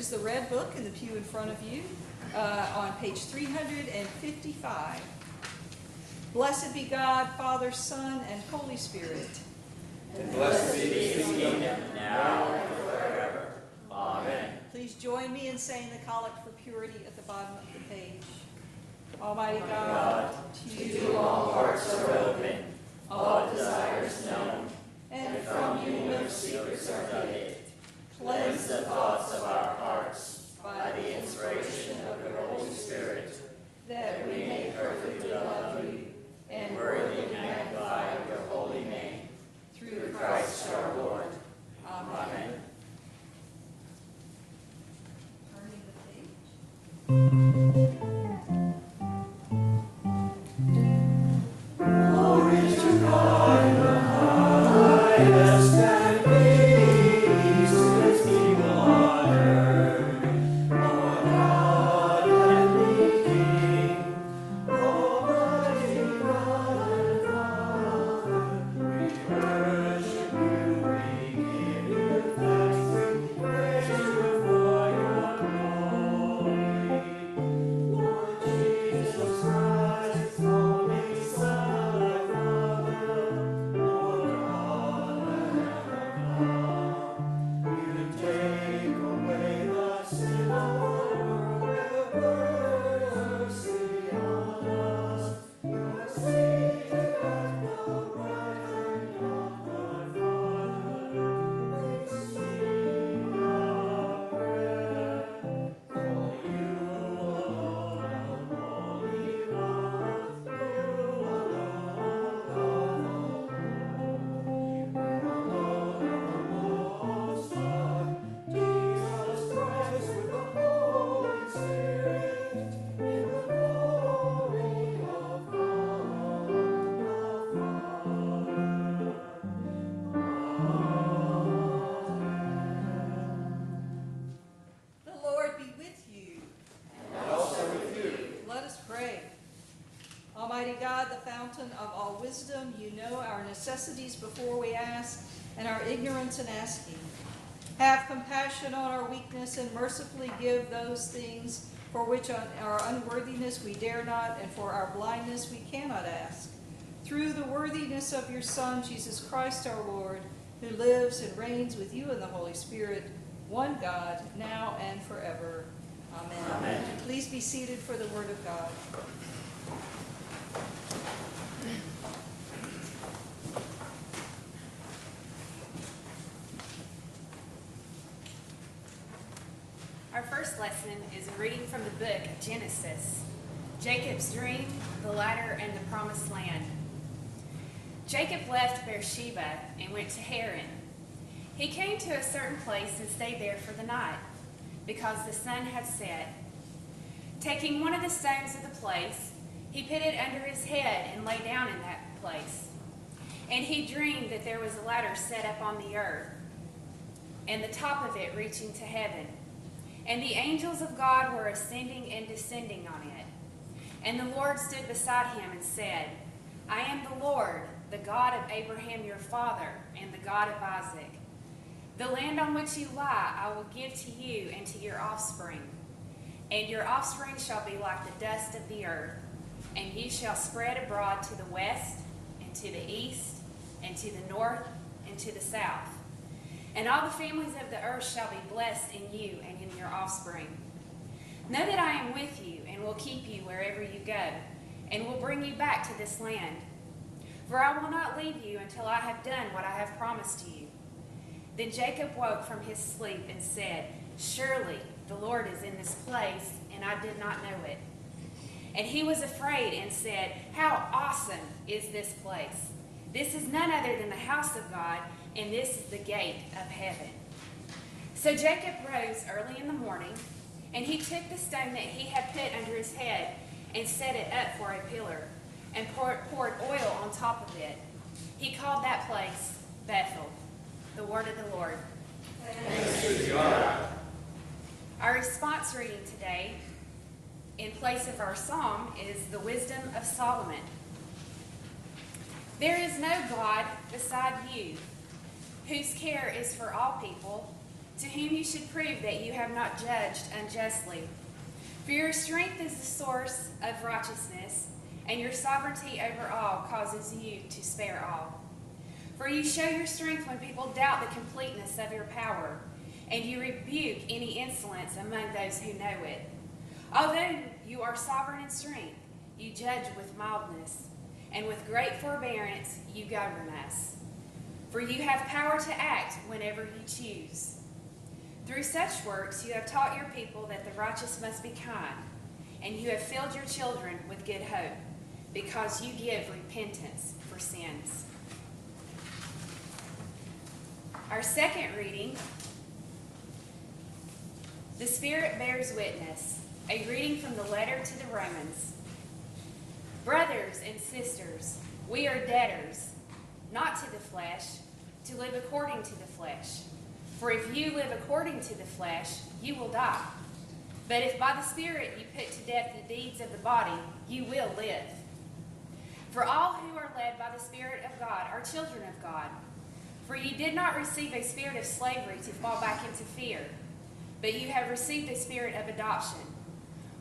which is the red book in the pew in front of you, uh, on page three hundred and fifty-five. Blessed be God, Father, Son, and Holy Spirit. And blessed be his kingdom, now and forever. Amen. Please join me in saying the collect for purity at the bottom of the page. Almighty God, to you all hearts are open, all desires known, and from you no secrets are hid. Cleanse the thoughts of our hearts by the inspiration of your Holy Spirit, that we may perfectly love you and worthily magnify your holy name. Through Christ our Lord. Amen. Wisdom, you know our necessities before we ask, and our ignorance in asking. Have compassion on our weakness, and mercifully give those things for which on our unworthiness we dare not, and for our blindness we cannot ask. Through the worthiness of your Son, Jesus Christ our Lord, who lives and reigns with you in the Holy Spirit, one God, now and forever. Amen. Amen. Please be seated for the word of God. Our first lesson is a reading from the book of Genesis Jacob's dream, the ladder, and the promised land. Jacob left Beersheba and went to Haran. He came to a certain place and stayed there for the night, because the sun had set. Taking one of the stones of the place, he put it under his head and lay down in that place. And he dreamed that there was a ladder set up on the earth, and the top of it reaching to heaven. And the angels of God were ascending and descending on it. And the Lord stood beside him and said, I am the Lord, the God of Abraham your father, and the God of Isaac. The land on which you lie I will give to you and to your offspring. And your offspring shall be like the dust of the earth, and you shall spread abroad to the west, and to the east, and to the north, and to the south. And all the families of the earth shall be blessed in you and in your offspring. Know that I am with you and will keep you wherever you go, and will bring you back to this land. For I will not leave you until I have done what I have promised to you. Then Jacob woke from his sleep and said, Surely the Lord is in this place, and I did not know it. And he was afraid and said, How awesome is this place! This is none other than the house of God, and this is the gate of heaven. So Jacob rose early in the morning, and he took the stone that he had put under his head and set it up for a pillar, and poured, poured oil on top of it. He called that place Bethel, the word of the Lord. Our response reading today, in place of our psalm, is the wisdom of Solomon. There is no God beside you, whose care is for all people, to whom you should prove that you have not judged unjustly. For your strength is the source of righteousness, and your sovereignty over all causes you to spare all. For you show your strength when people doubt the completeness of your power, and you rebuke any insolence among those who know it. Although you are sovereign in strength, you judge with mildness, and with great forbearance you govern us. For you have power to act whenever you choose. Through such works you have taught your people that the righteous must be kind, and you have filled your children with good hope, because you give repentance for sins. Our second reading, The Spirit Bears Witness, a reading from the letter to the Romans. Brothers and sisters, we are debtors, not to the flesh, to live according to the flesh. For if you live according to the flesh, you will die. But if by the Spirit you put to death the deeds of the body, you will live. For all who are led by the Spirit of God are children of God. For you did not receive a spirit of slavery to fall back into fear, but you have received a spirit of adoption.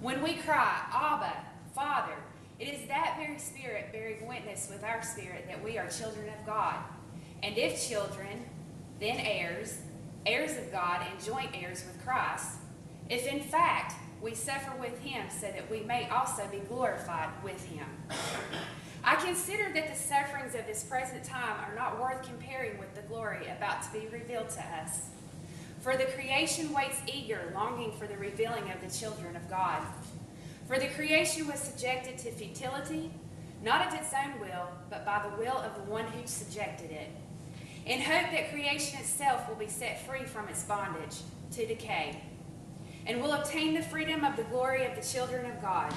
When we cry, Abba, Father, it is that very Spirit bearing witness with our spirit that we are children of God. And if children, then heirs, heirs of God and joint heirs with Christ, if in fact we suffer with him so that we may also be glorified with him. I consider that the sufferings of this present time are not worth comparing with the glory about to be revealed to us. For the creation waits eager, longing for the revealing of the children of God. For the creation was subjected to futility, not of its own will, but by the will of the one who subjected it, in hope that creation itself will be set free from its bondage to decay, and will obtain the freedom of the glory of the children of God.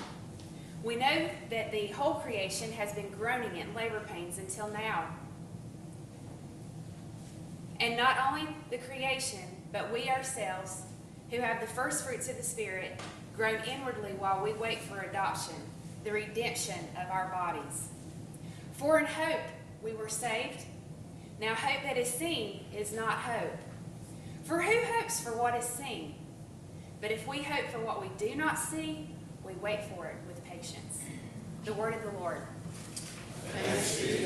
We know that the whole creation has been groaning in labor pains until now. And not only the creation, but we ourselves, who have the first fruits of the Spirit, groan inwardly while we wait for adoption, the redemption of our bodies. For in hope we were saved. Now hope that is seen is not hope. For who hopes for what is seen? But if we hope for what we do not see, we wait for it with patience. The word of the Lord. Please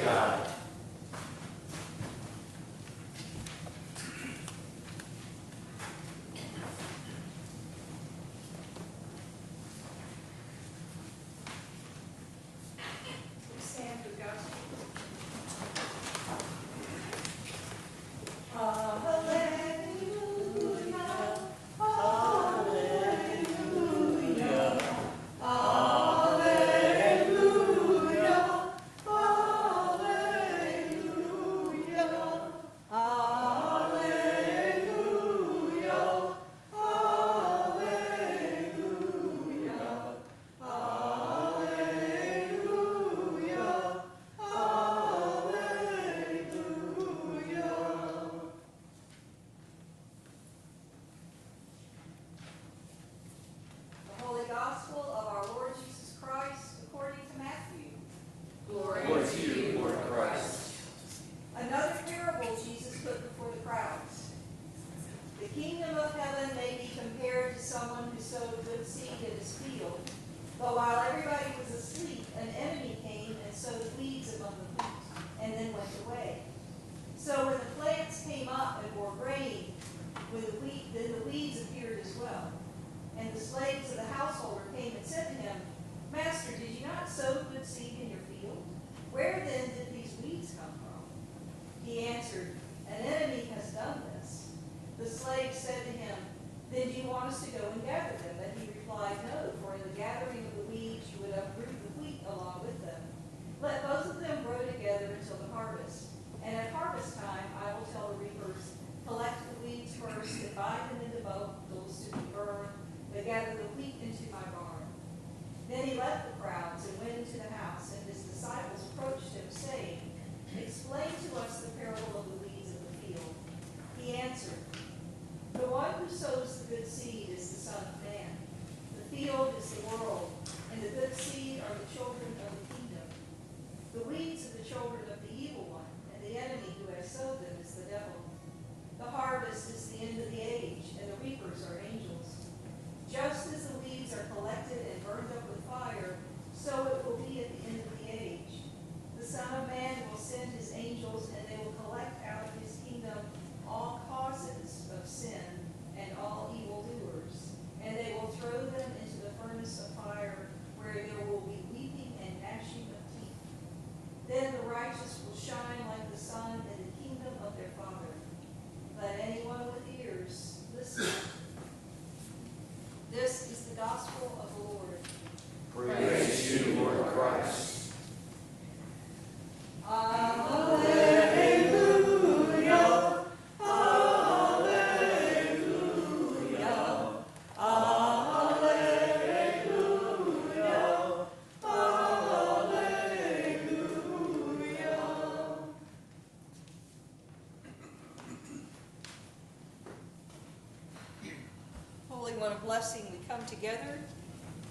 One of blessing, we come together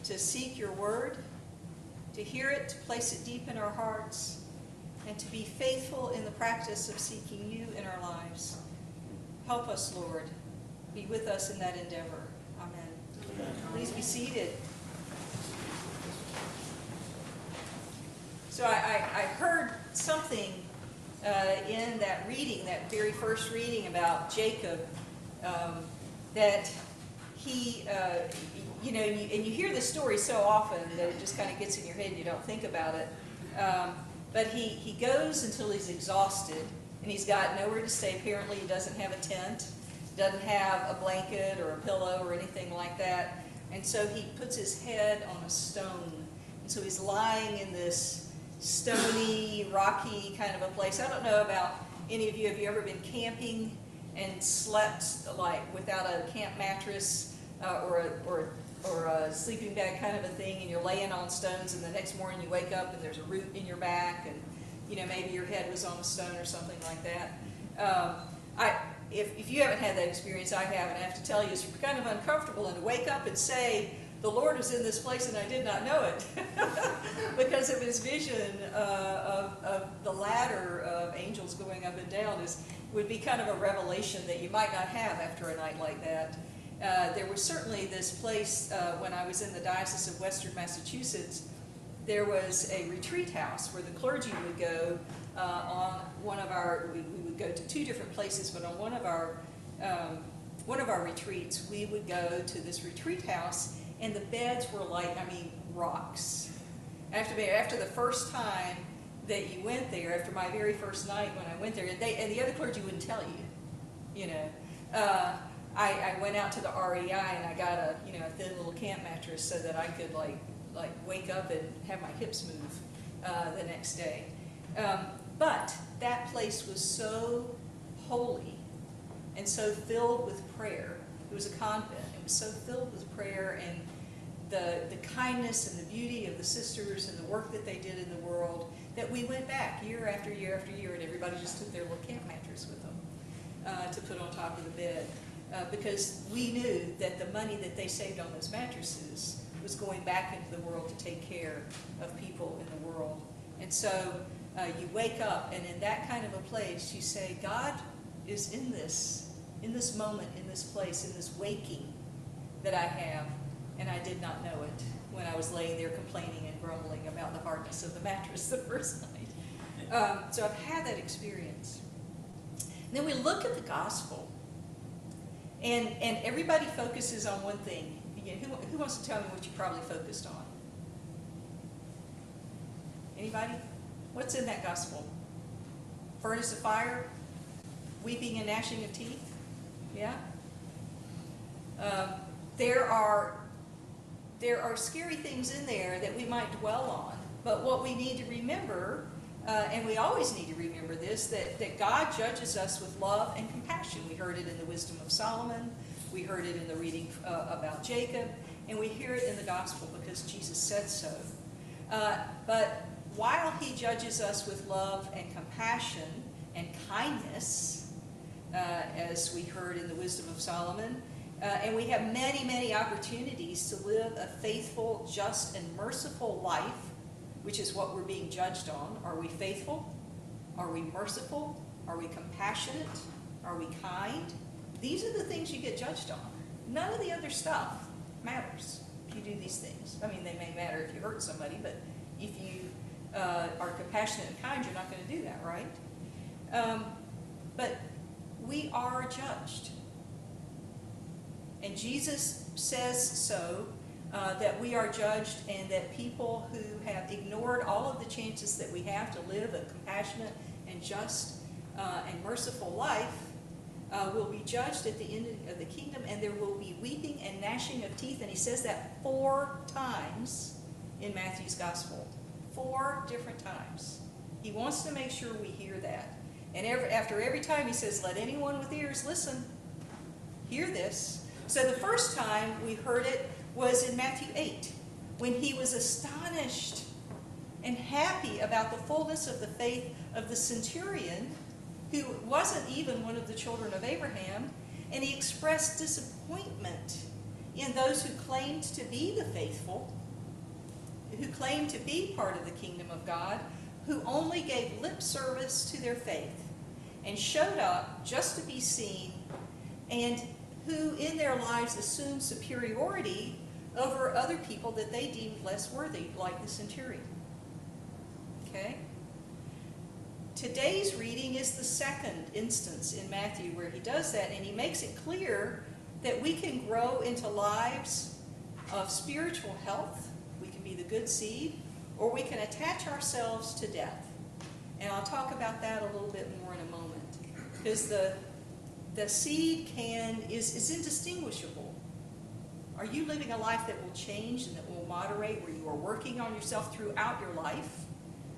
to seek your word, to hear it, to place it deep in our hearts, and to be faithful in the practice of seeking you in our lives. Help us, Lord. Be with us in that endeavor. Amen. Please be seated. So I, I, I heard something uh, in that reading, that very first reading about Jacob, um, that uh, you know, and you, and you hear the story so often that it just kind of gets in your head and you don't think about it. Um, but he, he goes until he's exhausted and he's got nowhere to stay. Apparently, he doesn't have a tent, doesn't have a blanket or a pillow or anything like that. And so he puts his head on a stone. And so he's lying in this stony, rocky kind of a place. I don't know about any of you. Have you ever been camping and slept like without a camp mattress uh, or a, or or a sleeping bag kind of a thing, and you're laying on stones, and the next morning you wake up and there's a root in your back, and you know maybe your head was on a stone or something like that. Um, I if if you haven't had that experience, I have, and I have to tell you, it's kind of uncomfortable, and to wake up and say. The Lord is in this place and I did not know it because of his vision uh, of, of the ladder of angels going up and down is, would be kind of a revelation that you might not have after a night like that. Uh, there was certainly this place, uh, when I was in the Diocese of Western Massachusetts, there was a retreat house where the clergy would go uh, on one of our, we, we would go to two different places, but on one of our, um, one of our retreats, we would go to this retreat house, and the beds were like, I mean, rocks. After, after the first time that you went there, after my very first night when I went there, and they, and the other clergy wouldn't tell you, you know. I, I went out to the REI and I got a, you know, a thin little camp mattress so that I could like, like wake up and have my hips move, uh, the next day. Um, but that place was so holy and so filled with prayer. It was a convent. It was so filled with prayer and the, the kindness and the beauty of the sisters and the work that they did in the world that we went back year after year after year and everybody just took their little camp mattress with them uh, to put on top of the bed. Uh, because we knew that the money that they saved on those mattresses was going back into the world to take care of people in the world. And so uh, you wake up, and in that kind of a place, you say, God is in this, in this moment, in this place, in this waking that I have, and I did not know it when I was laying there complaining and grumbling about the hardness of the mattress the first night. Um, so I've had that experience. And then we look at the gospel, and, and everybody focuses on one thing. Again, who, who wants to tell me what you probably focused on? Anybody? What's in that gospel? Furnace of fire? Weeping and gnashing of teeth? Yeah? Um, there are there are scary things in there that we might dwell on, but what we need to remember, uh, and we always need to remember this, that, that God judges us with love and compassion. We heard it in the wisdom of Solomon, we heard it in the reading uh, about Jacob, and we hear it in the gospel because Jesus said so. Uh, but while he judges us with love and compassion and kindness, uh, as we heard in the wisdom of Solomon, uh, and we have many, many opportunities to live a faithful, just, and merciful life, which is what we're being judged on. Are we faithful? Are we merciful? Are we compassionate? Are we kind? These are the things you get judged on. None of the other stuff matters if you do these things. I mean, they may matter if you hurt somebody, but if you uh, are compassionate and kind, you're not going to do that, right? Um, but we are judged. And Jesus says so, uh, that we are judged and that people who have ignored all of the chances that we have to live a compassionate and just uh, and merciful life uh, will be judged at the end of the kingdom and there will be weeping and gnashing of teeth. And he says that four times in Matthew's gospel. Four different times. He wants to make sure we hear that. And every, after every time he says, let anyone with ears listen, hear this. So the first time we heard it was in Matthew 8, when he was astonished and happy about the fullness of the faith of the centurion, who wasn't even one of the children of Abraham, and he expressed disappointment in those who claimed to be the faithful, who claimed to be part of the kingdom of God, who only gave lip service to their faith and showed up just to be seen, and who in their lives assumed superiority over other people that they deemed less worthy, like the centurion. Okay? Today's reading is the second instance in Matthew where he does that, and he makes it clear that we can grow into lives of spiritual health, we can be the good seed, or we can attach ourselves to death. And I'll talk about that a little bit more in a moment. Because the, the seed can is, is indistinguishable. Are you living a life that will change and that will moderate, where you are working on yourself throughout your life?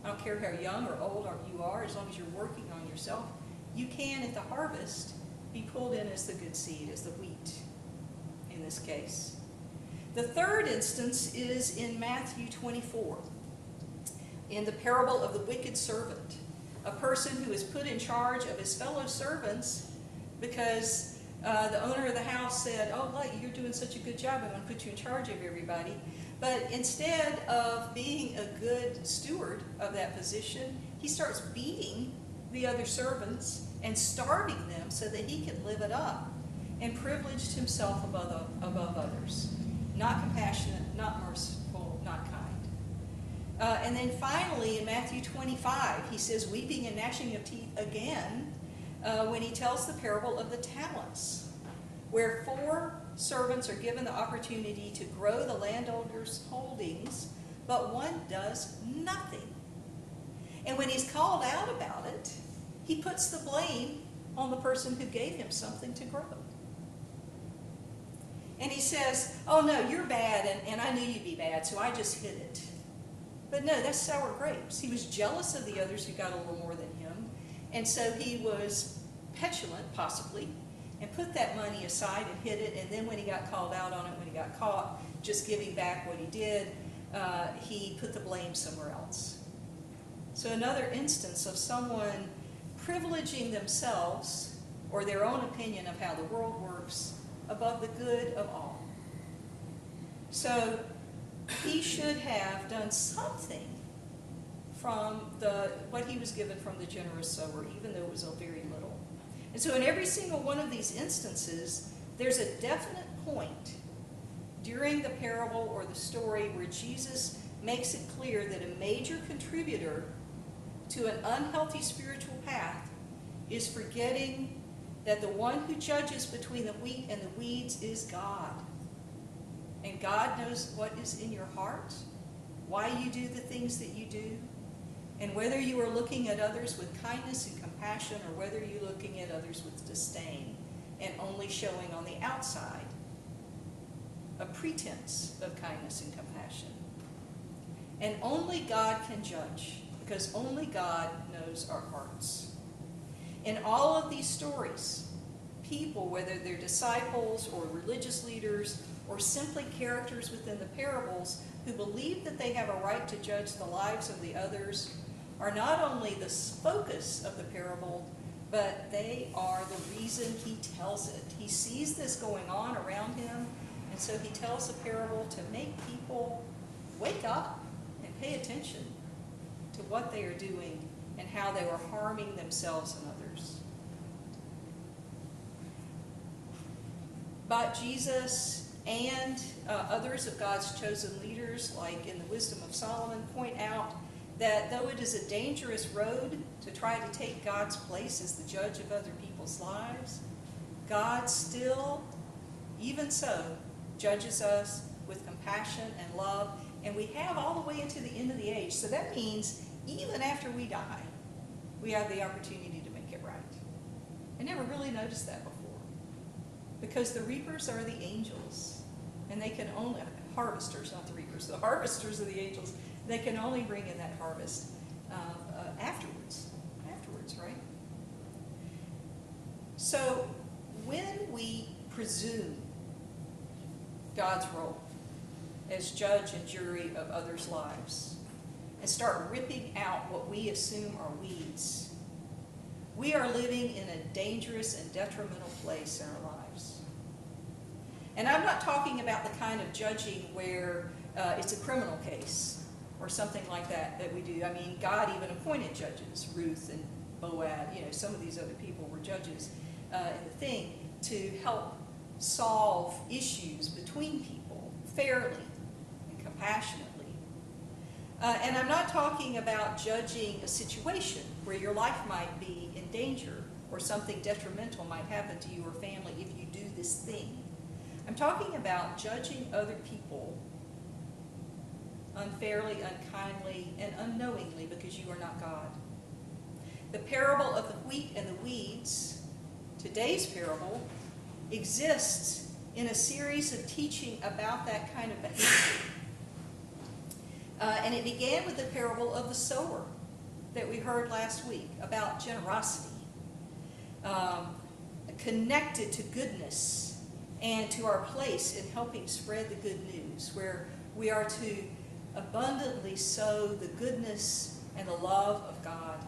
I don't care how young or old you are, as long as you're working on yourself, you can at the harvest be pulled in as the good seed, as the wheat in this case. The third instance is in Matthew 24, in the parable of the wicked servant, a person who is put in charge of his fellow servants because uh, the owner of the house said, Oh, look, you're doing such a good job, I'm going to put you in charge of everybody. But instead of being a good steward of that position, he starts beating the other servants and starving them so that he could live it up, and privileged himself above, above others. Not compassionate, not merciful, not kind. Uh, and then finally, in Matthew 25, he says, weeping and gnashing of teeth again, uh, when he tells the parable of the talents, where four servants are given the opportunity to grow the landowner's holdings, but one does nothing. And when he's called out about it, he puts the blame on the person who gave him something to grow. And he says, Oh, no, you're bad, and, and I knew you'd be bad, so I just hid it. But no, that's sour grapes. He was jealous of the others who got a little more than and so he was petulant, possibly, and put that money aside and hid it. And then when he got called out on it, when he got caught just giving back what he did, uh, he put the blame somewhere else. So, another instance of someone privileging themselves or their own opinion of how the world works above the good of all. So, he should have done something from the what he was given from the generous sower, even though it was a very little. And so, in every single one of these instances, there's a definite point during the parable or the story where Jesus makes it clear that a major contributor to an unhealthy spiritual path is forgetting that the one who judges between the wheat and the weeds is God. And God knows what is in your heart, why you do the things that you do, and whether you are looking at others with kindness and compassion or whether you're looking at others with disdain and only showing on the outside a pretense of kindness and compassion. And only God can judge because only God knows our hearts. In all of these stories, people, whether they're disciples or religious leaders or simply characters within the parables who believe that they have a right to judge the lives of the others, are not only the focus of the parable, but they are the reason he tells it. He sees this going on around him, and so he tells a parable to make people wake up and pay attention to what they are doing and how they are harming themselves and others. But Jesus and uh, others of God's chosen leaders, like in the Wisdom of Solomon, point out that though it is a dangerous road to try to take God's place as the judge of other people's lives, God still, even so, judges us with compassion and love, and we have all the way into the end of the age. So that means even after we die, we have the opportunity to make it right. I never really noticed that before. Because the reapers are the angels, and they can only, harvesters, not the reapers, the harvesters are the angels. They can only bring in that harvest uh, uh, afterwards. Afterwards, right? So when we presume God's role as judge and jury of others' lives and start ripping out what we assume are weeds, we are living in a dangerous and detrimental place in our lives. And I'm not talking about the kind of judging where uh, it's a criminal case or something like that that we do. I mean, God even appointed judges, Ruth and Boaz, you know, some of these other people were judges uh, in the thing to help solve issues between people fairly and compassionately. Uh, and I'm not talking about judging a situation where your life might be in danger or something detrimental might happen to you or family if you do this thing. I'm talking about judging other people unfairly, unkindly, and unknowingly because you are not God. The parable of the wheat and the weeds, today's parable, exists in a series of teaching about that kind of behavior. Uh, and it began with the parable of the sower that we heard last week about generosity, um, connected to goodness and to our place in helping spread the good news, where we are to abundantly sow the goodness and the love of God.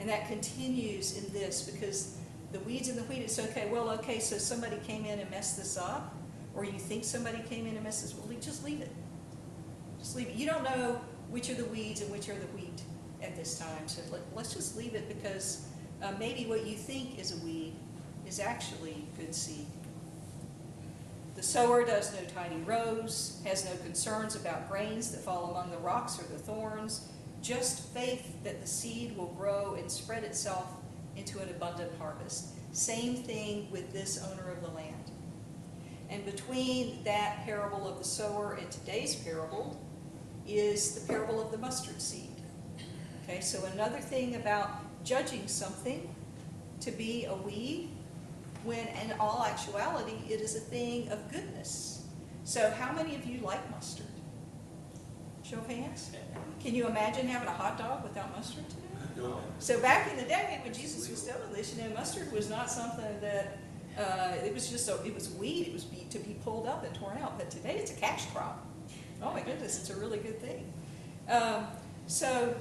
And that continues in this because the weeds and the wheat, it's okay, well, okay, so somebody came in and messed this up, or you think somebody came in and messed this, up, well, just leave it. Just leave it. You don't know which are the weeds and which are the wheat. at this time. So let, let's just leave it because uh, maybe what you think is a weed is actually good seed. The sower does no tidy rows, has no concerns about grains that fall among the rocks or the thorns, just faith that the seed will grow and spread itself into an abundant harvest. Same thing with this owner of the land. And between that parable of the sower and today's parable is the parable of the mustard seed. Okay, so another thing about judging something to be a weed, when in all actuality it is a thing of goodness. So how many of you like mustard? Show of hands. Can you imagine having a hot dog without mustard today? So back in the day, when Jesus was telling this, you know, mustard was not something that, uh, it was just, so it was weed, it was be, to be pulled up and torn out, but today it's a cash crop. Oh my goodness, it's a really good thing. Um, so,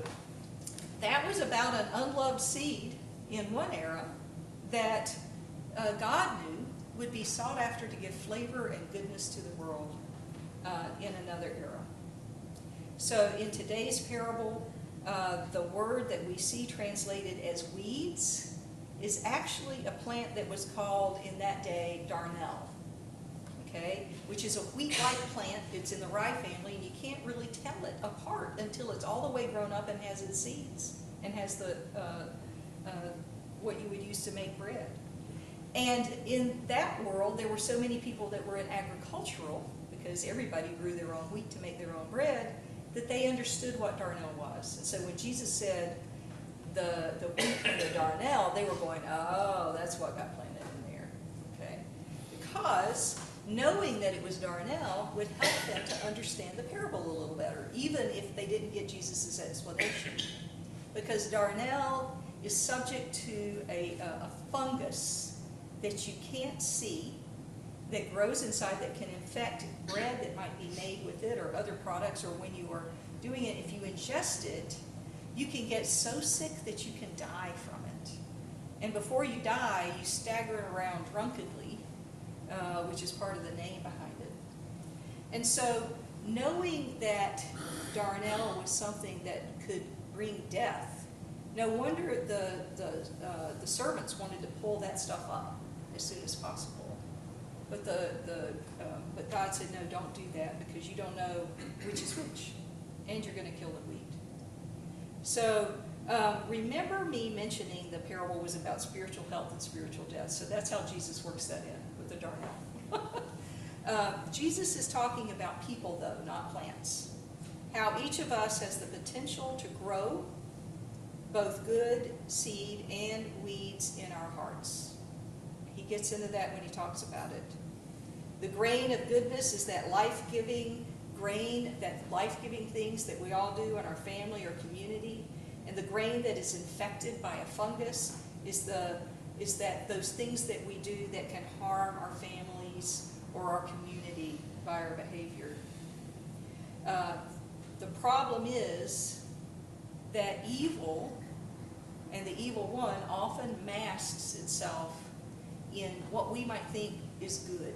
that was about an unloved seed in one era that uh, God knew would be sought after to give flavor and goodness to the world uh, in another era. So in today's parable, uh, the word that we see translated as weeds is actually a plant that was called in that day darnel, okay? Which is a wheat-like plant. It's in the rye family, and you can't really tell it apart until it's all the way grown up and has its seeds and has the uh, uh, what you would use to make bread. And in that world, there were so many people that were in agricultural, because everybody grew their own wheat to make their own bread, that they understood what darnel was. And so when Jesus said the, the wheat and the darnel, they were going, oh, that's what got planted in there. Okay? Because knowing that it was darnel would help them to understand the parable a little better, even if they didn't get Jesus' explanation. Because darnel is subject to a, uh, a fungus that you can't see that grows inside that can infect bread that might be made with it or other products or when you are doing it, if you ingest it, you can get so sick that you can die from it. And before you die, you stagger around drunkenly, uh, which is part of the name behind it. And so knowing that darnel was something that could bring death, no wonder the, the, uh, the servants wanted to pull that stuff up as soon as possible. But the, the, um, but God said, no, don't do that because you don't know which is which, and you're going to kill the wheat. So um, remember me mentioning the parable was about spiritual health and spiritual death. So that's how Jesus works that in with the darnel. uh, Jesus is talking about people, though, not plants. How each of us has the potential to grow both good seed and weeds in our hearts. Gets into that when he talks about it. The grain of goodness is that life-giving grain, that life-giving things that we all do in our family or community. And the grain that is infected by a fungus is the is that those things that we do that can harm our families or our community by our behavior. Uh, the problem is that evil and the evil one often masks itself in what we might think is good.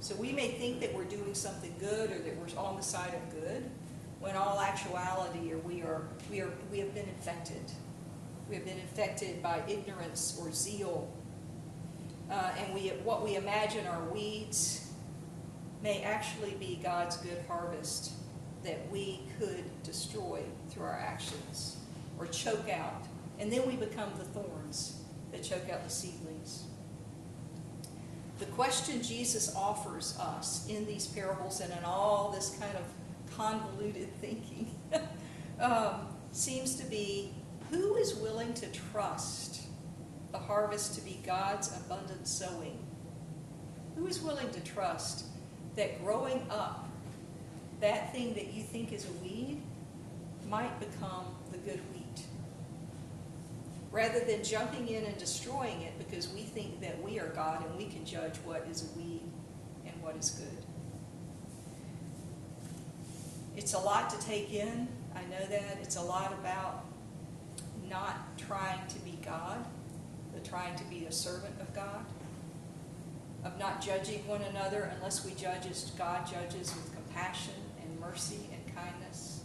So we may think that we're doing something good or that we're on the side of good, when all actuality or we are we are we have been infected. We have been infected by ignorance or zeal. Uh, and we what we imagine are weeds may actually be God's good harvest that we could destroy through our actions or choke out. And then we become the thorns that choke out the seedlings. The question Jesus offers us in these parables and in all this kind of convoluted thinking um, seems to be who is willing to trust the harvest to be God's abundant sowing? Who is willing to trust that growing up, that thing that you think is a weed might become the good wheat? Rather than jumping in and destroying it because we think that we God and we can judge what is weed and what is good. It's a lot to take in. I know that. It's a lot about not trying to be God, but trying to be a servant of God. Of not judging one another unless we judge as God judges with compassion and mercy and kindness.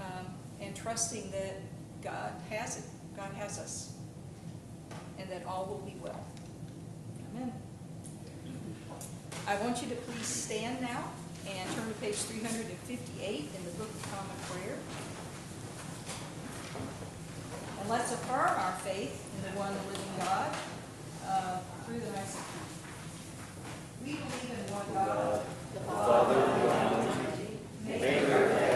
Um, and trusting that God has it, God has us, and that all will be well. Amen. I want you to please stand now and turn to page three hundred and fifty-eight in the Book of Common Prayer. And let's affirm our faith in the one living God uh, through the Mass. We believe in one God, the Father, the Almighty, maker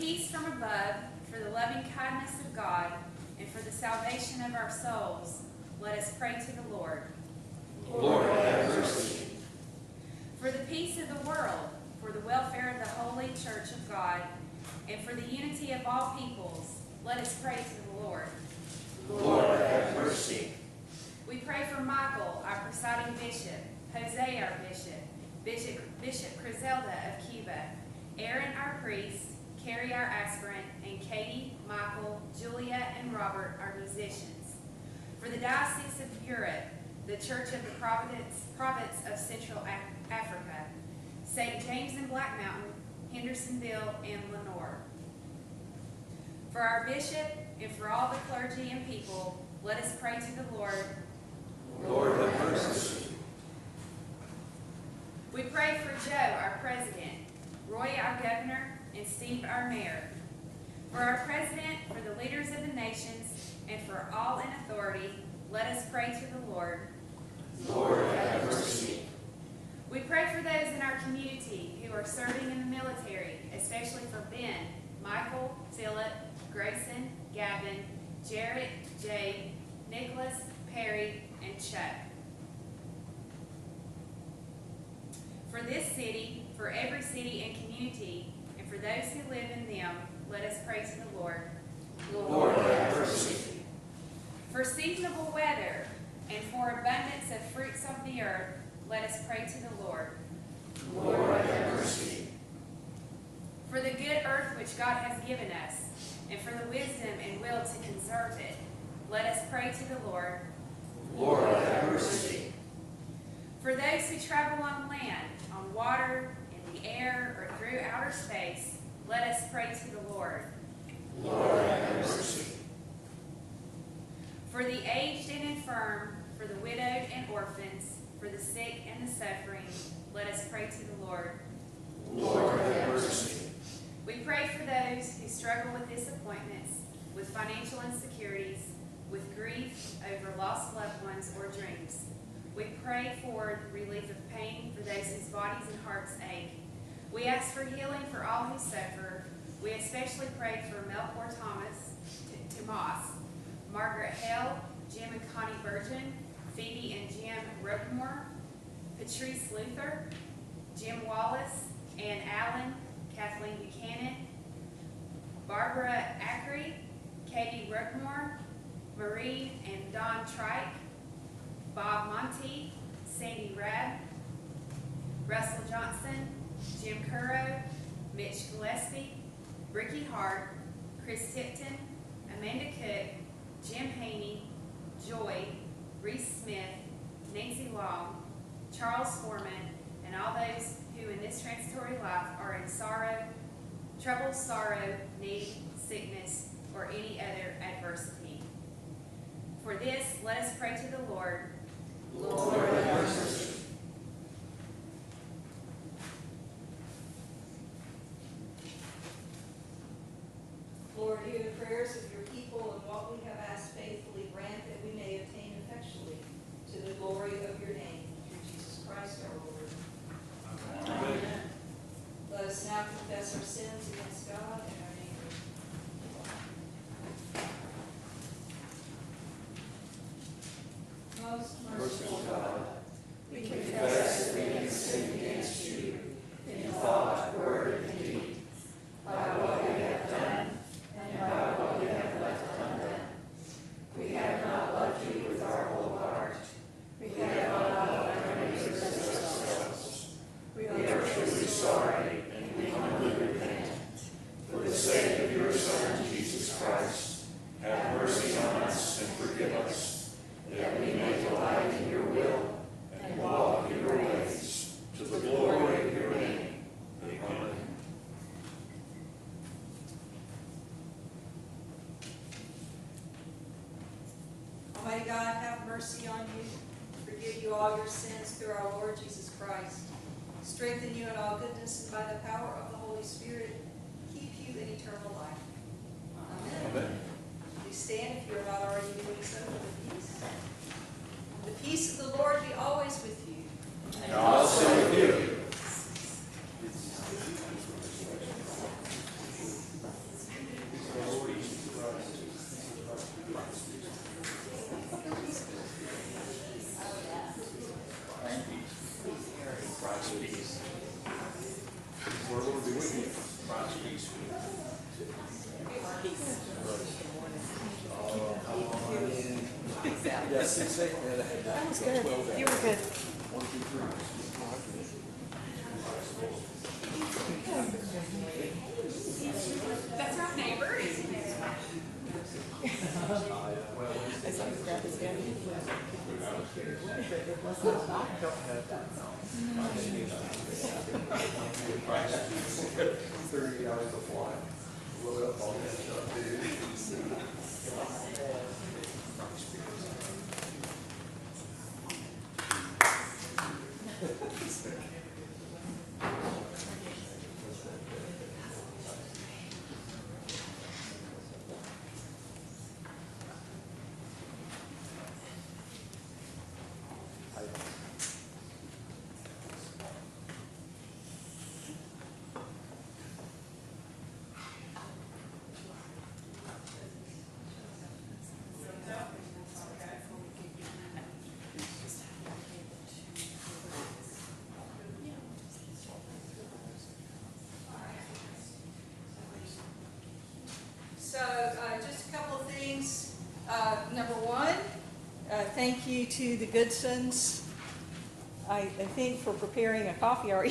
peace from above, for the loving kindness of God, and for the salvation of our souls, let us pray to the Lord. Lord, have mercy. For the peace of the world, for the welfare of the holy church of God, and for the unity of all peoples, let us pray to the Lord. Lord, have mercy. We pray for Michael, our presiding bishop, Jose, our bishop, Bishop, Bishop Griselda of Cuba, Aaron, our priest, Carrie, our aspirant, and Katie, Michael, Julia, and Robert, our musicians. For the Diocese of Europe, the Church of the Providence, Province of Central Af- Africa, St. James and Black Mountain, Hendersonville, and Lenoir. For our bishop and for all the clergy and people, let us pray to the Lord Lord, have mercy. We pray for Joe, our president, Roy, our governor, and Steve, our mayor. For our president, for the leaders of the nations, and for all in authority, let us pray to the Lord. Lord, have mercy. We pray for those in our community who are serving in the military, especially for Ben, Michael, Philip, Grayson, Gavin, Jarrett, Jade, Nicholas, Perry, and Chuck. For this city, for every city and community, for those who live in them, let us praise to the Lord. Lord, have mercy. For seasonable weather and for abundance of fruits of the earth, let us pray to the Lord. Lord, have mercy. For the good earth which God has given us, and for the wisdom and will to conserve it, let us pray to the Lord. Lord, have mercy. For those who travel on land, on water, in the air, or through outer space, let us pray to the Lord. Lord, have mercy. For the aged and infirm, for the widowed and orphans, for the sick and the suffering, let us pray to the Lord. Lord, have mercy. We pray for those who struggle with disappointments, with financial insecurities, with grief over lost loved ones or dreams. We pray for relief of pain for those whose bodies and hearts ache. We ask for healing for all who suffer. We especially pray for Melchor Thomas, Tomas, Margaret Hale, Jim and Connie Burgeon, Phoebe and Jim Rookmore, Patrice Luther, Jim Wallace, Ann Allen, Kathleen Buchanan, Barbara Ackery, Katie Rookmore, Marie and Don Trike, Bob Monty, Sandy Rabb, Russell Johnson, Jim Currow, Mitch Gillespie, Ricky Hart, Chris Tipton, Amanda Cook, Jim Haney, Joy, Reese Smith, Nancy Long, Charles Foreman, and all those who in this transitory life are in sorrow, trouble, sorrow, need, sickness, or any other adversity. For this, let us pray to the Lord. Lord, have mercy. Lord, hear the prayers of your people and what we have asked faithfully grant that we may obtain effectually to the glory of your name, through Jesus Christ our Lord. Amen. Let us now confess our sins against God and our neighbor. Most merciful God, we confess that we have sinned against you in thought, word, and deed, by what we have done and by what we have left undone. We have not loved you with our whole heart. We have not loved our neighbors as ourselves. We are truly sorry and we humbly repent. For the sake of your Son, Jesus Christ, have mercy on us and forgive us, that we may delight in your will and walk in your ways, to the glory of your name. Amen. Almighty God, have mercy on you, forgive you all your sins through our Lord Jesus Christ, strengthen you in all goodness, and by the power of the Holy Spirit, keep you in eternal life. Amen. Amen. Please stand if you are not already doing so for the peace. The peace of the Lord be always with you. And also with you. That was good. You were good. That's our neighbor. I saw him grab his hand. So, uh, just a couple of things. Uh, Number one, uh, thank you to the Goodsons, I, I think, for preparing a coffee hour.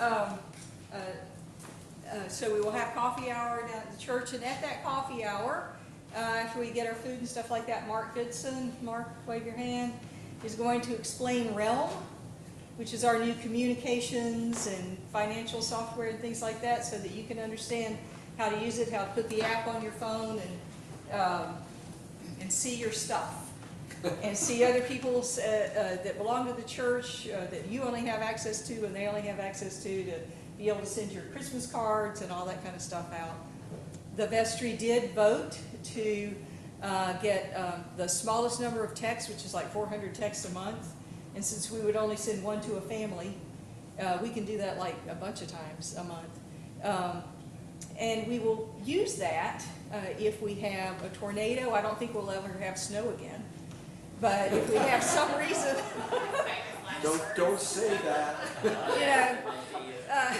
Um, uh, uh, So we will have coffee hour down at the church, and at that coffee hour, uh, after we get our food and stuff like that, Mark Goodson, Mark, wave your hand, is going to explain Realm, which is our new communications and financial software and things like that, so that you can understand how to use it, how to put the app on your phone and, um, and see your stuff. And see other people's, uh, uh, that belong to the church, uh, that you only have access to and they only have access to, to be able to send your Christmas cards and all that kind of stuff out. The vestry did vote to, uh, get, um, the smallest number of texts, which is like four hundred texts a month. And since we would only send one to a family, Uh, we can do that like a bunch of times a month. Um, and we will use that uh, if we have a tornado. I don't think we'll ever have snow again. But if we have some reason, Don't, don't say that. you know, uh,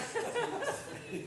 if,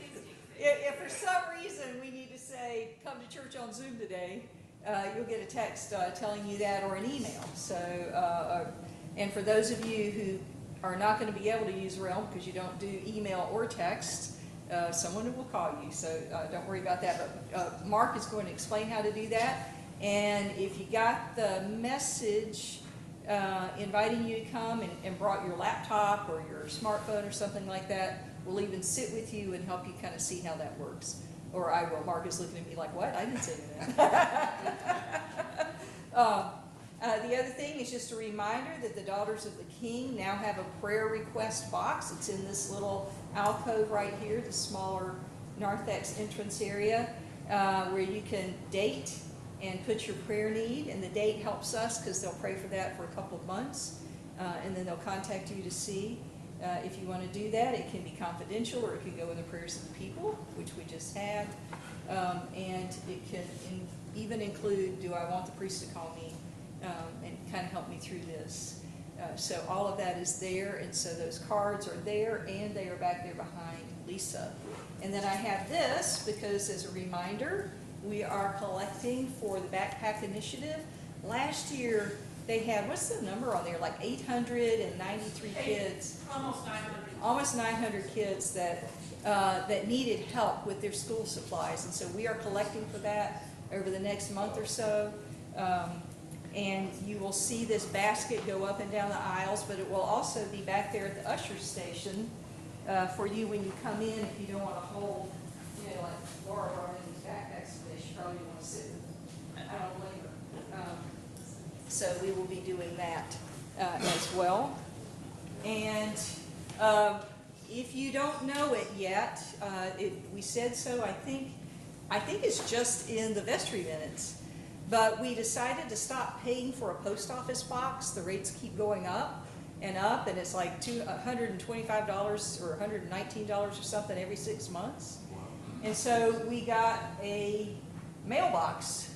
if for some reason we need to say, come to church on Zoom today, uh, you'll get a text uh, telling you that or an email. So, uh, uh, and for those of you who are not going to be able to use Realm because you don't do email or text, uh, someone who will call you. So uh, don't worry about that. But uh, Mark is going to explain how to do that. And if you got the message uh, inviting you to come and, and brought your laptop or your smartphone or something like that, we'll even sit with you and help you kind of see how that works. Or I will. Mark is looking at me like, what? I didn't say that. Uh, the other thing is just a reminder that the Daughters of the King now have a prayer request box. It's in this little alcove right here, the smaller narthex entrance area, uh, where you can date and put your prayer need, and the date helps us because they'll pray for that for a couple of months, uh, and then they'll contact you to see uh, if you want to do that. It can be confidential, or it can go in the prayers of the people, which we just had, um, and it can in, even include, do I want the priest to call me, um, and kind of help me through this. Uh, so all of that is there, and so those cards are there, and they are back there behind Lisa. And then I have this because as a reminder, we are collecting for the Backpack Initiative. Last year, they had, what's the number on there, like eight hundred and ninety-three kids, Almost nine hundred. almost nine hundred kids that, uh, that needed help with their school supplies. And so we are collecting for that over the next month or so. Um, and you will see this basket go up and down the aisles, but it will also be back there at the usher station uh, for you when you come in, if you don't want to hold, you know, like Laura brought in these backpacks today, she probably want to sit, with- I don't blame her. Um, So we will be doing that uh, as well. And um, if you don't know it yet, uh, it, we said so, I think, I think it's just in the vestry minutes. But we decided to stop paying for a post office box. The rates keep going up and up, and it's like $125 or hundred and nineteen dollars or something every six months. And so we got a mailbox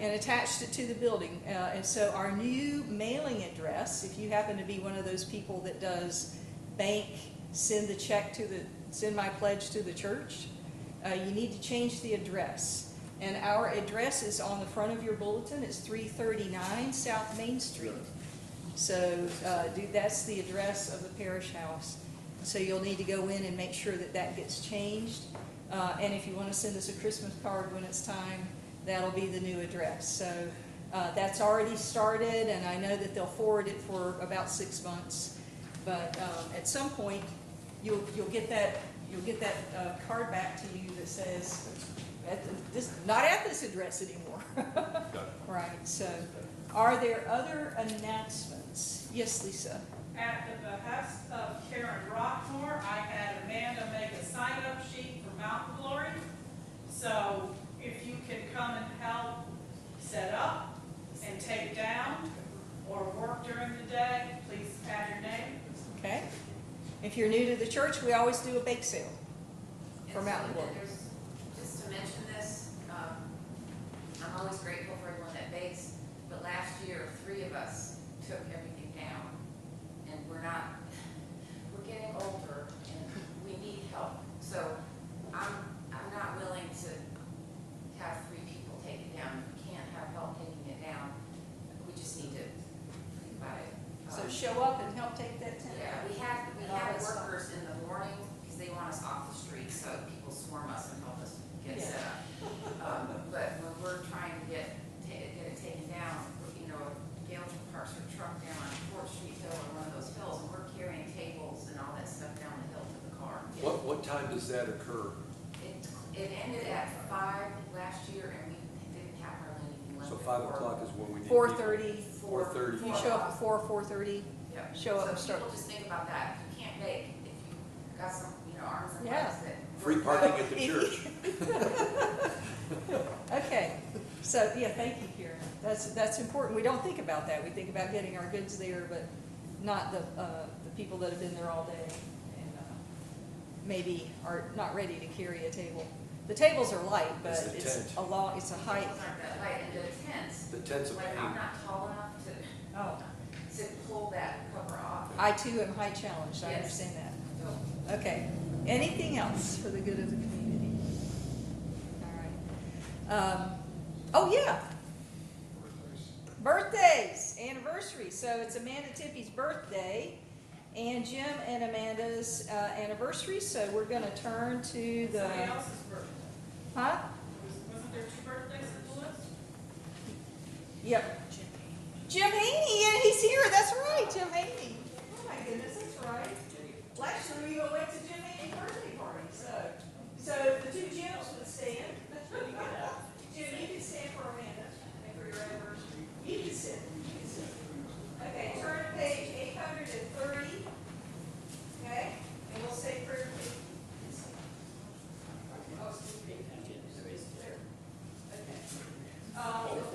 and attached it to the building. Uh, and so our new mailing address, if you happen to be one of those people that does bank, send the check to the, send my pledge to the church, uh, you need to change the address. And our address is on the front of your bulletin. It's three thirty-nine South Main Street. So, uh, do, that's the address of the parish house. So you'll need to go in and make sure that that gets changed. Uh, and if you want to send us a Christmas card when it's time, that'll be the new address. So, uh, that's already started, and I know that they'll forward it for about six months. But, um, at some point, you'll, you'll get that, you'll get that, uh, card back to you that says, at the- this, not at this address anymore. Right, so, are there other announcements? Yes, Lisa? At the behest of Karen Rockmore, I had Amanda make a sign-up sheet for Mountain Glory. So if you can come and help set up and take down or work during the day, please add your name. Okay. If you're new to the church, we always do a bake sale for And Mountain Glory. there's- Just to mention this, um, I'm always grateful for everyone that bakes, but last year, three of us took everything down. And we're not, we're getting older and we need help. So I'm, I'm not willing to have three people take it down. We can't have help taking it down. We just need to think about it. So Um, show up and help take that tent yeah, down. we have, we And all have that stuff. workers in the morning, because they want us off the street, so people swarm us and help us get Yeah. set up. Um, But when we're trying to get, ta- get it taken down, you know, Gail parks her truck down on Fourth Street Hill or one of those hills, and we're carrying tables and all that stuff down the hill to the car. What, what time does that occur? It, it ended at five last year, and we didn't have hardly anything left. So at five four. o'clock is when we need. Four people. thirty, Four- 4:30. you show up before four thirty. Yep. show up and So start- people just think about that, if you can't bake, if you got some, you know, arms and Yeah. legs that. Free work parking well, at the If- church. Okay, so, yeah, thank you, Karen. That's, that's important. We don't think about that. We think about getting our goods there, but not the, uh, the people that have been there all day. And maybe are not ready to carry a table. The tables are light, but It's the it's tent. a long, it's a height. Tables aren't that light, and the tents, The tent's a like. I'm not tall enough to, Oh, to pull that cover off. I too am height challenged, I Yes. understand that. So, Okay, anything else for the good of the community? All right. Um, oh, yeah, birthdays, anniversary, so it's Amanda Tippy's birthday and Jim and Amanda's, uh, anniversary, so we're gonna turn to the, Somebody else's birthday. huh? Was- Wasn't there two birthdays at the list? Yep. Jim Haney, and he's here, that's right, Jim Haney. Oh my goodness, that's right. Last year we all went to Jim Haney's birthday party, so, so the two Jims would stand. You can stand for Amanda, and for your. You can sit. Okay, turn to page eight hundred and thirty, okay, and we'll say prayer, please. Oh, it's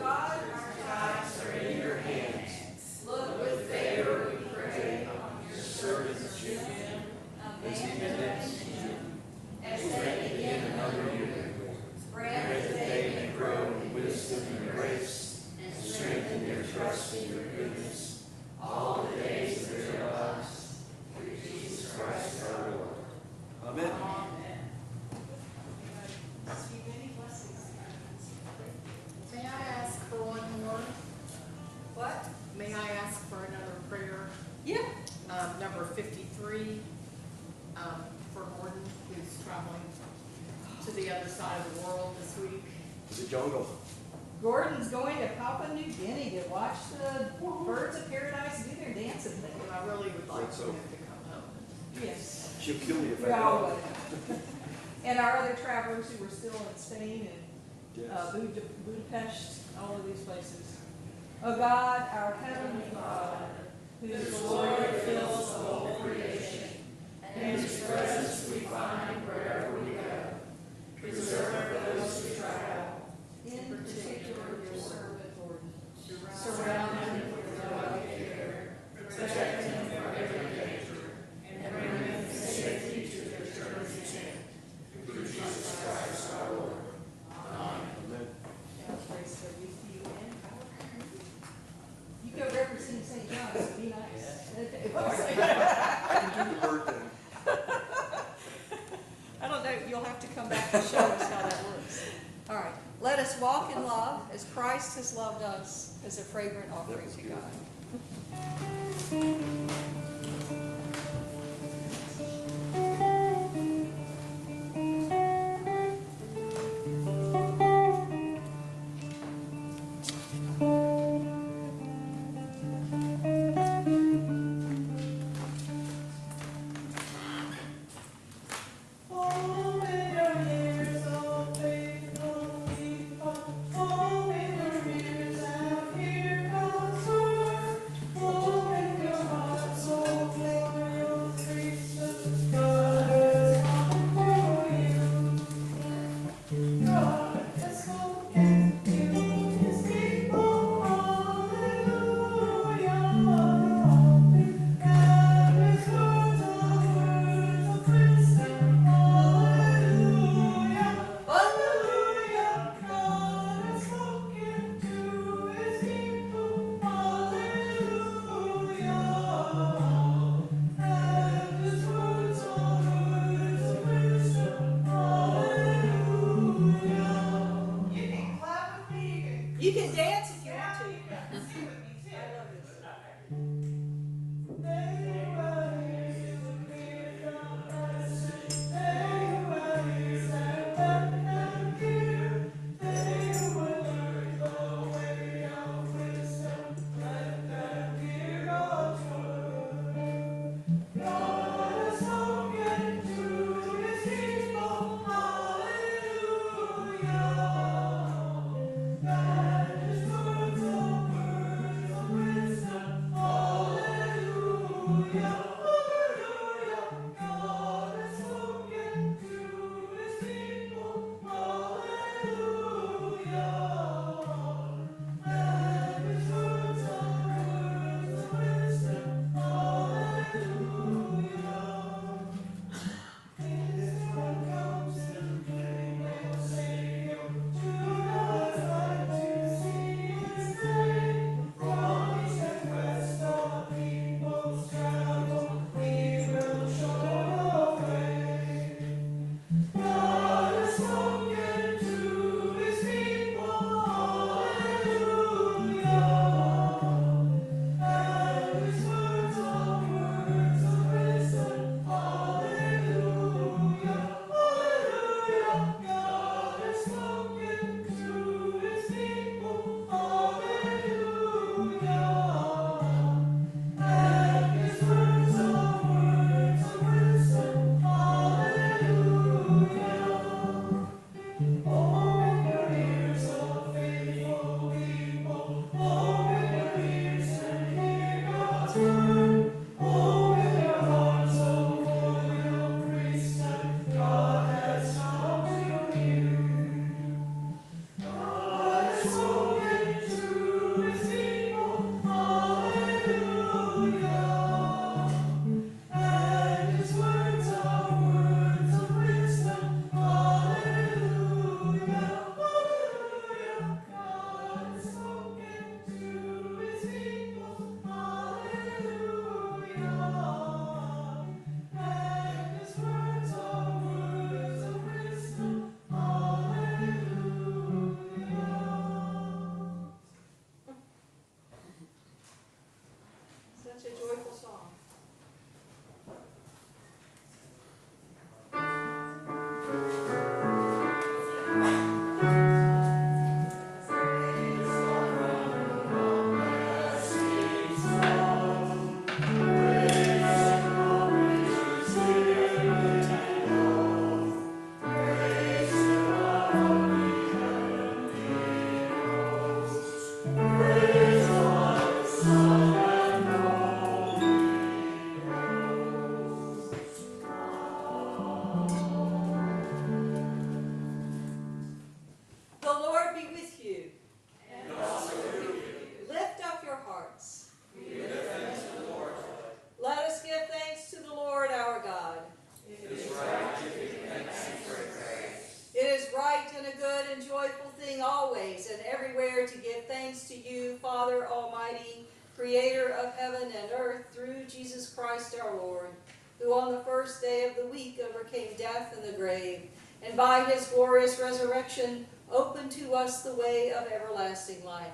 opened to us the way of everlasting life.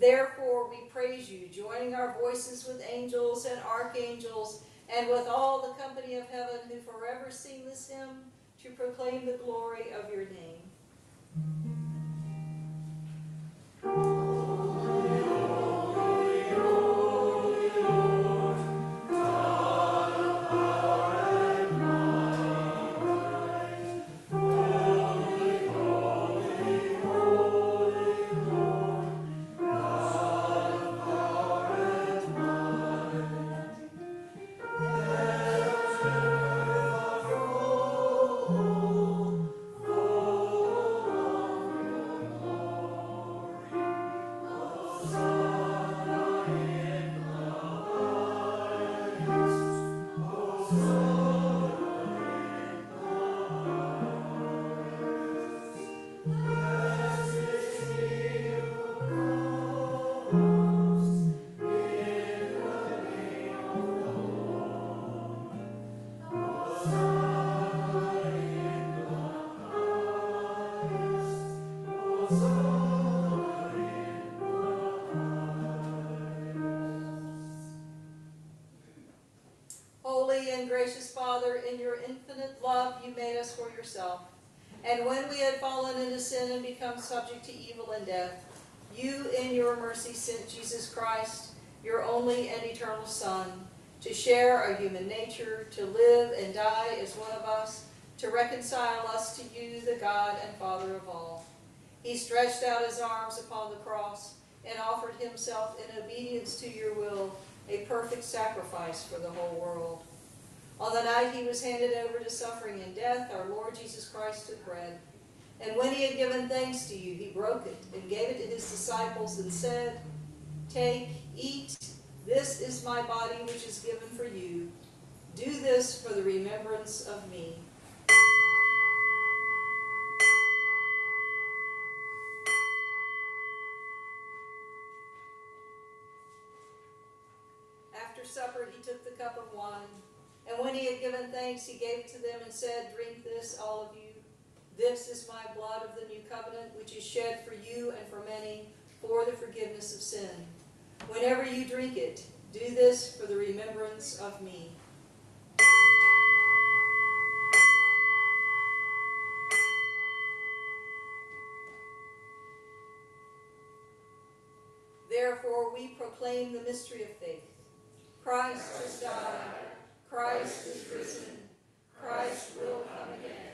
Therefore we praise you, joining our voices with angels and archangels, and with all the company of heaven who forever sing this hymn to proclaim the glory of your name. And become subject to evil and death, you in your mercy sent Jesus Christ, your only and eternal Son, to share our human nature, to live and die as one of us, to reconcile us to you, the God and Father of all. He stretched out his arms upon the cross and offered himself in obedience to your will, a perfect sacrifice for the whole world. On the night he was handed over to suffering and death, our Lord Jesus Christ took bread. And when he had given thanks to you, he broke it and gave it to his disciples and said, Take, eat, this is my body which is given for you. Do this for the remembrance of me. After supper, he took the cup of wine, and when he had given thanks, he gave it to them and said, Drink this, all of you. This is my blood of the new covenant, which is shed for you and for many for the forgiveness of sin. Whenever you drink it, do this for the remembrance of me. Therefore, we proclaim the mystery of faith. Christ has died. Christ is risen. Christ will come again.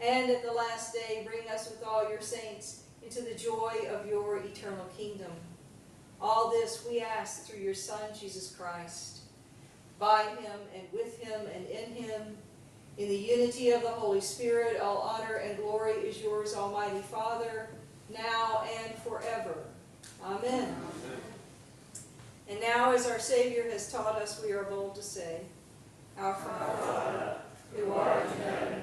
And at the last day, bring us with all your saints into the joy of your eternal kingdom. All this we ask through your Son, Jesus Christ. By him and with him and in him, in the unity of the Holy Spirit, all honor and glory is yours, Almighty Father, now and forever. Amen. And now, as our Savior has taught us, we are bold to say, Our Father, who art in heaven,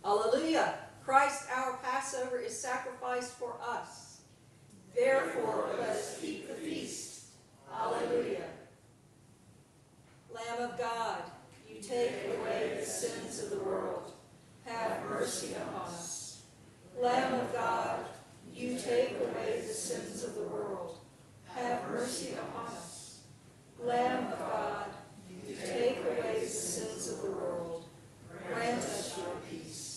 Alleluia! Christ our Passover is sacrificed for us. Therefore, let us keep the feast. Alleluia! Lamb of God, you take away the sins of the world, have mercy upon us. Lamb of God, you take away the sins of the world, have mercy upon us. Lamb of God, you take away the sins of the world, grant us your peace.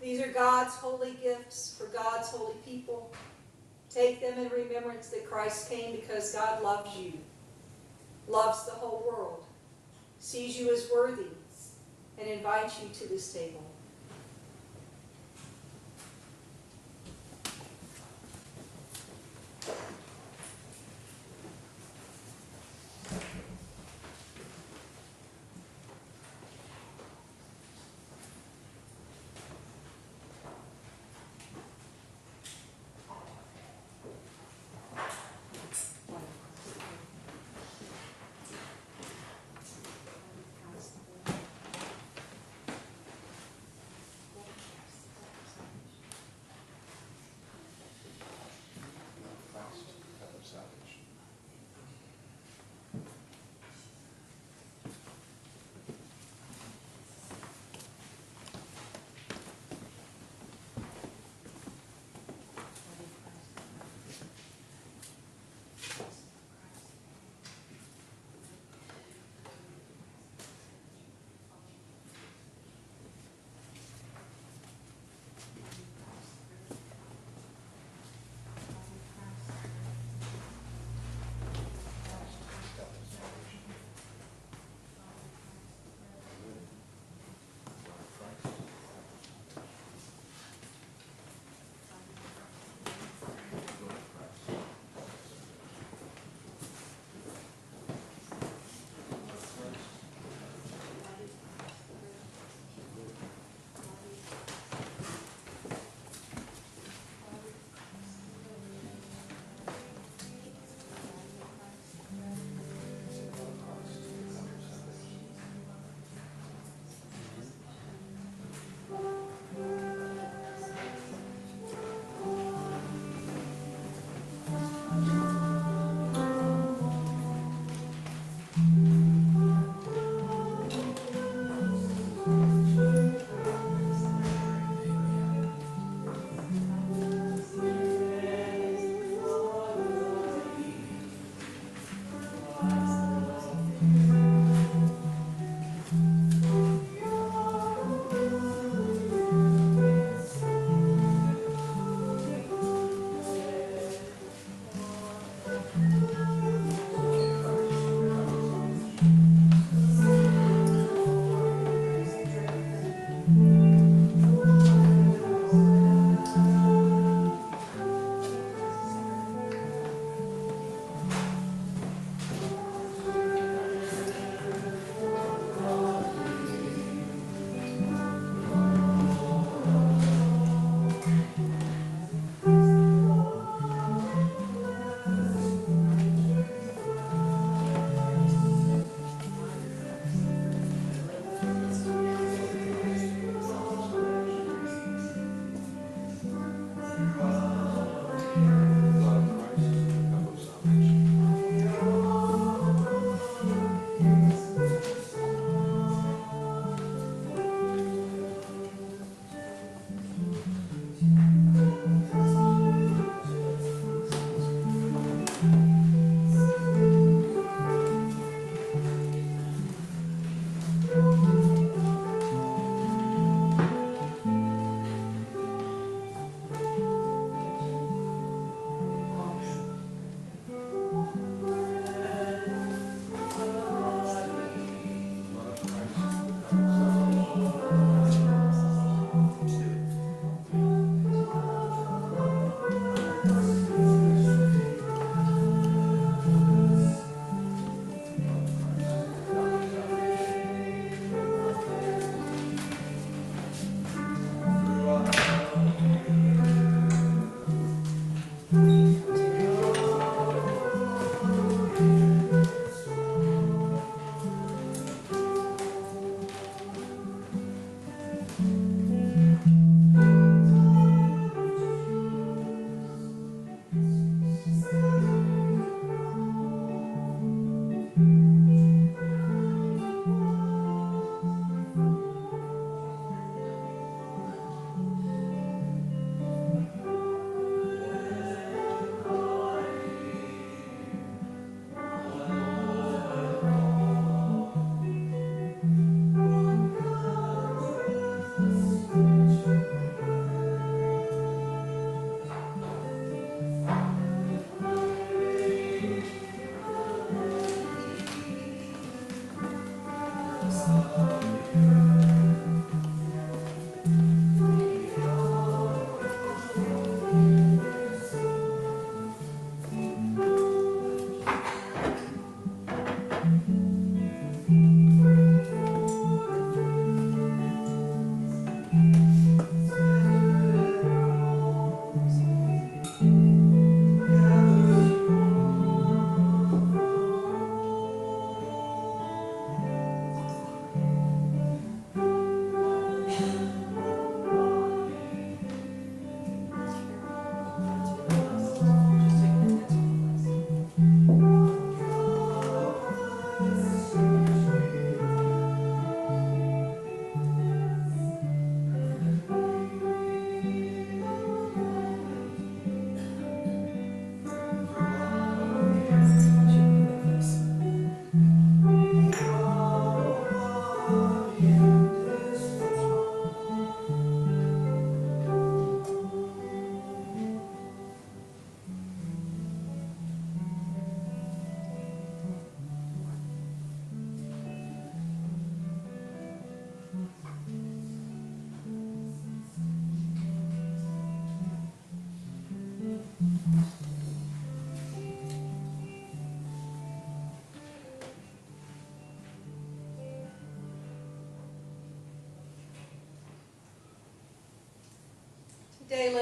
These are God's holy gifts for God's holy people. Take them in remembrance that Christ came because God loves you, loves the whole world, sees you as worthy, and invites you to this table.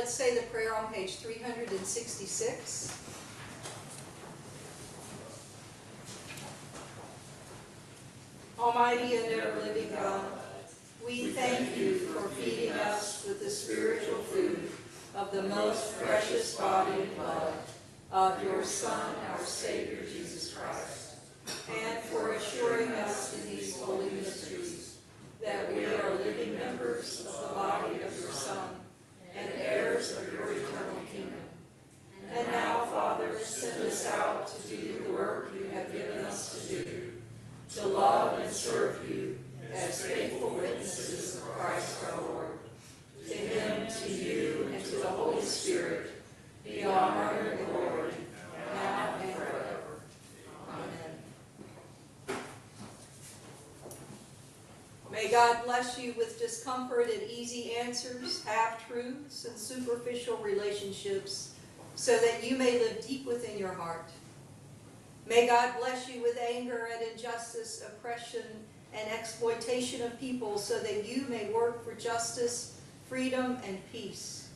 Let's say the prayer on page 366. Almighty and ever-living God, we thank you for feeding us with the spiritual food of the most precious body and blood of your Son, our Savior, Jesus Christ, and for assuring us in these holy mysteries that we are living members of the body of your Son and heirs of your eternal kingdom. And now, Father, send us out to do the work you have given us to do, to love and serve you as faithful witnesses of Christ our Lord. To him, to you, and to the Holy Spirit be honor and glory, now and forever. Amen. May God bless you with discomfort and easy answers, half-truths, and superficial relationships, so that you may live deep within your heart. May God bless you with anger and injustice, oppression, and exploitation of people, so that you may work for justice, freedom, and peace.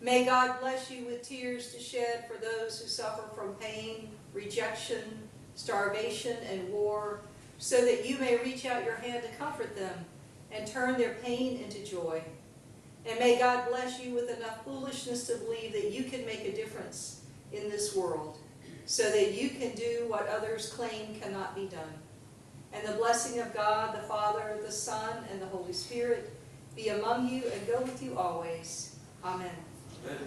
May God bless you with tears to shed for those who suffer from pain, rejection, starvation, and war, so that you may reach out your hand to comfort them and turn their pain into joy. And may God bless you with enough foolishness to believe that you can make a difference in this world, so that you can do what others claim cannot be done. And the blessing of God, the Father, the Son, and the Holy Spirit be among you and go with you always. Amen. Amen.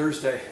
Thursday.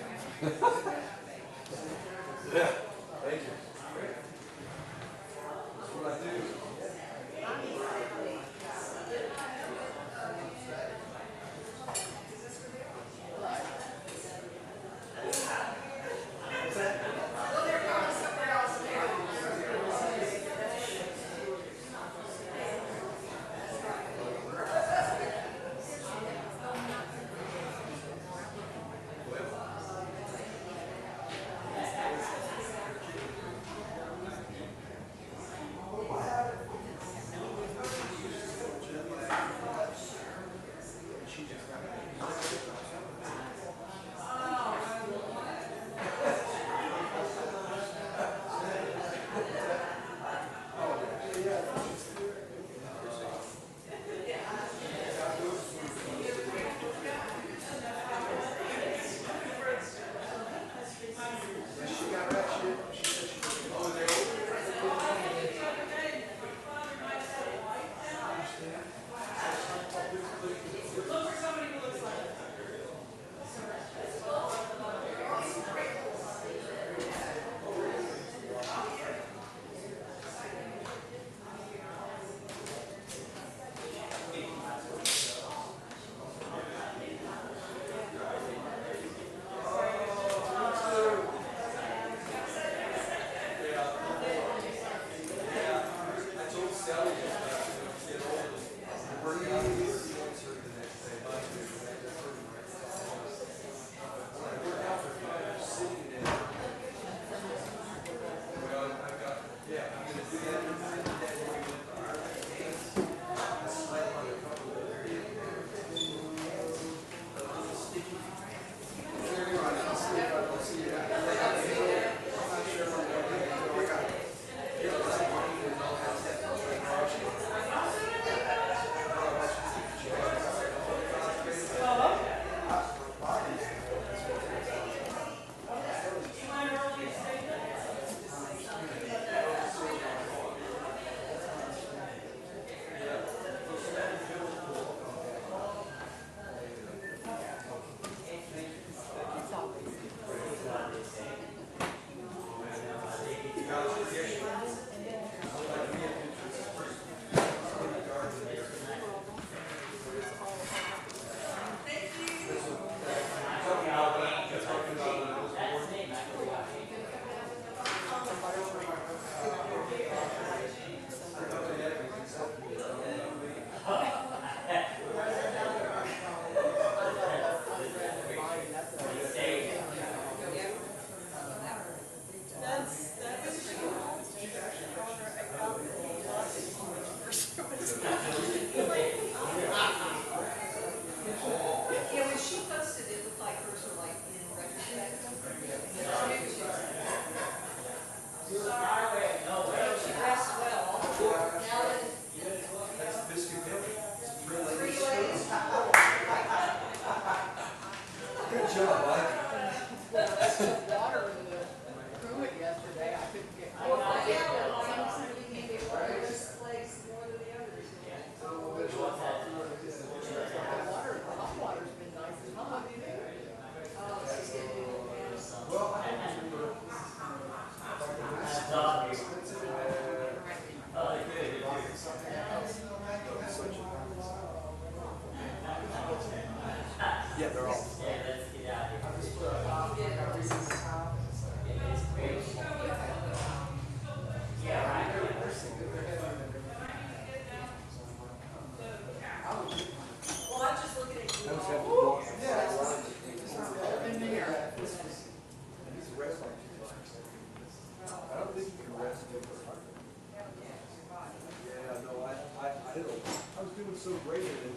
so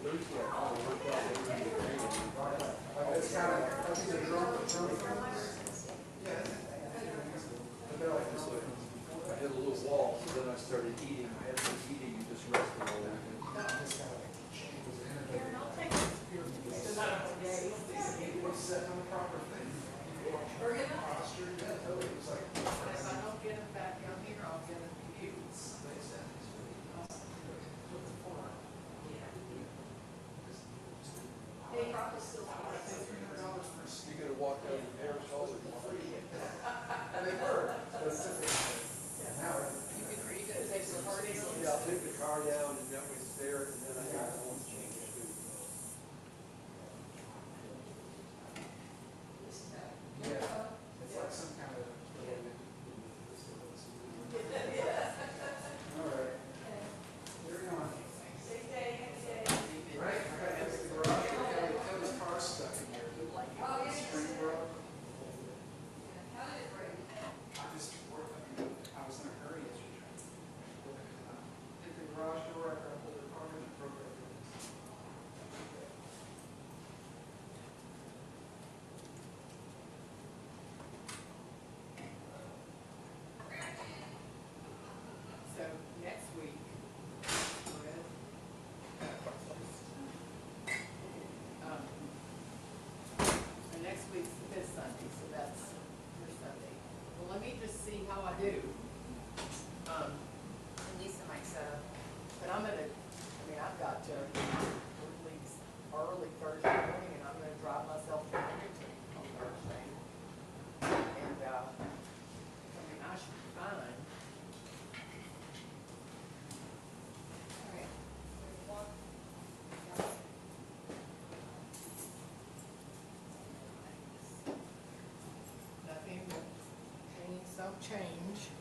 13 I kind worked out we were. Like that's kind of, Yeah. But they're like this way. I hit a little wall, so then I started eating change.